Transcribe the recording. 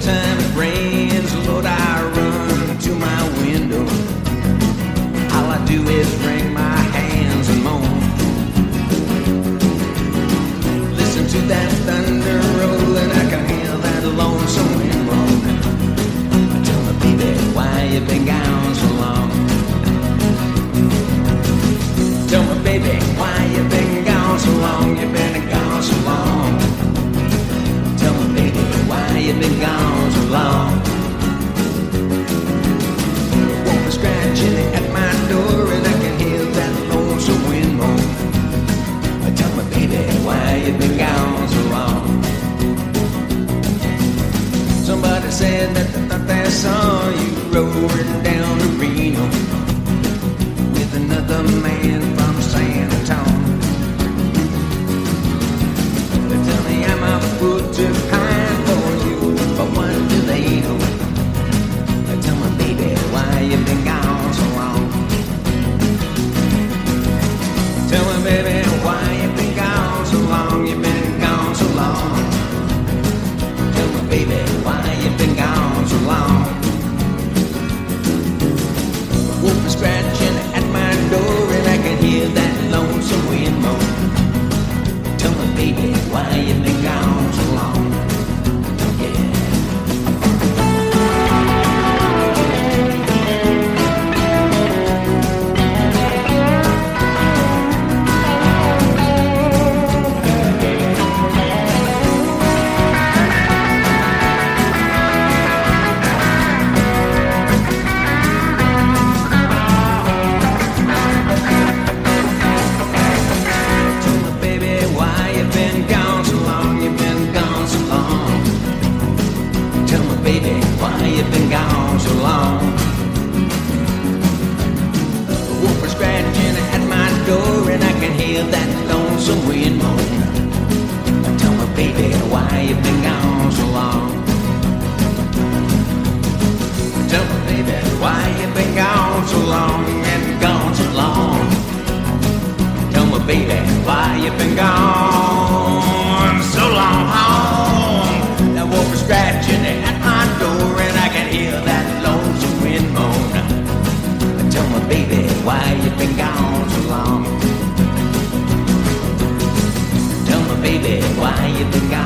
time it rains, Lord, I run to my window. All I do is wring my hands and moan. Listen to that thunder rolling, I can hear that lonesome wind blowing. I tell my baby, why you been gone so long? Tell my baby. Somebody said that they thought they saw you rolling down why you been gone so long? The wolf is scratching at my door and I can hear that lonesome wind moan. Tell me, baby, why you been gone so long? Tell me, baby, why you been gone so long and gone so long? Tell me, baby, why you been gone you think I